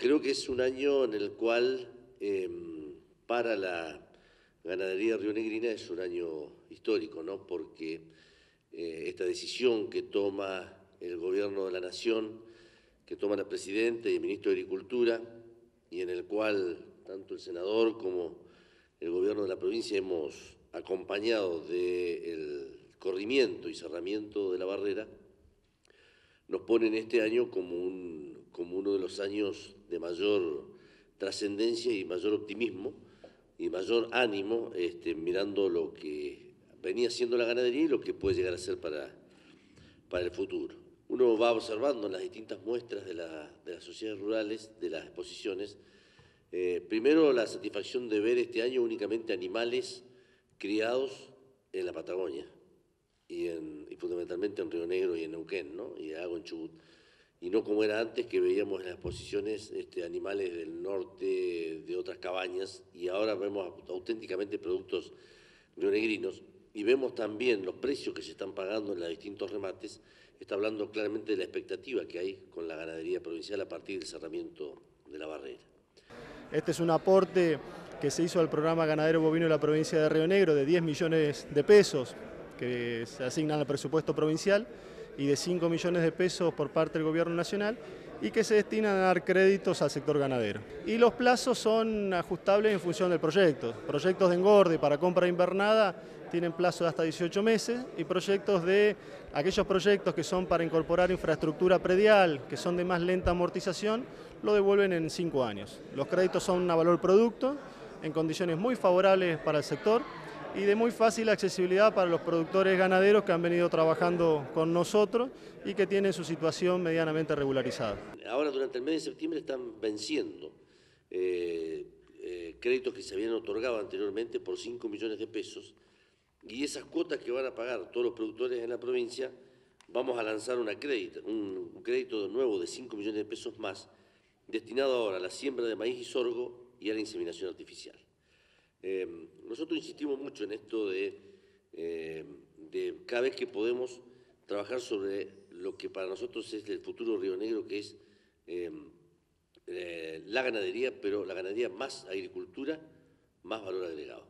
creo que es un año en el cual em, para la ganadería rionegrina es un año histórico, ¿no? Porque eh, esta decisión que toma el gobierno de la nación, que toma la presidenta y el ministro de Agricultura, y en el cual tanto el senador como el gobierno de la provincia hemos acompañado del corrimiento y cerramiento de la barrera, nos pone en este año como, un, como uno de los años de mayor trascendencia y mayor optimismo y mayor ánimo, este, mirando lo que venía siendo la ganadería y lo que puede llegar a ser para, para el futuro. Uno va observando en las distintas muestras de, de las sociedades rurales, de las exposiciones, eh, primero la satisfacción de ver este año únicamente animales criados en la Patagonia y, fundamentalmente en Río Negro y en Neuquén, ¿no? y algo en Chubut. Y no como era antes que veíamos en las exposiciones este, animales del norte, de otras cabañas, y ahora vemos auténticamente productos rionegrinos. Y vemos también los precios que se están pagando en los distintos remates, está hablando claramente de la expectativa que hay con la ganadería provincial a partir del cerramiento de la barrera. Este es un aporte que se hizo al programa ganadero bovino de la provincia de Río Negro de 10 millones de pesos que se asignan al presupuesto provincial y de 5 millones de pesos por parte del gobierno nacional y que se destinan a dar créditos al sector ganadero. Y los plazos son ajustables en función del proyecto. Proyectos de engorde para compra invernada tienen plazo de hasta 18 meses y proyectos de aquellos proyectos que son para incorporar infraestructura predial, que son de más lenta amortización, lo devuelven en 5 años. Los créditos son a valor producto, en condiciones muy favorables para el sector y de muy fácil accesibilidad para los productores ganaderos que han venido trabajando con nosotros y que tienen su situación medianamente regularizada. Ahora durante el mes de septiembre están venciendo eh, eh, créditos que se habían otorgado anteriormente por 5 millones de pesos y esas cuotas que van a pagar todos los productores en la provincia, vamos a lanzar una crédito, un crédito nuevo de 5 millones de pesos más destinado ahora a la siembra de maíz y sorgo y a la inseminación artificial. Eh, nosotros insistimos mucho en esto de, eh, de, cada vez que podemos trabajar sobre lo que para nosotros es el futuro Río Negro, que es eh, la ganadería, pero la ganadería más agricultura, más valor agregado.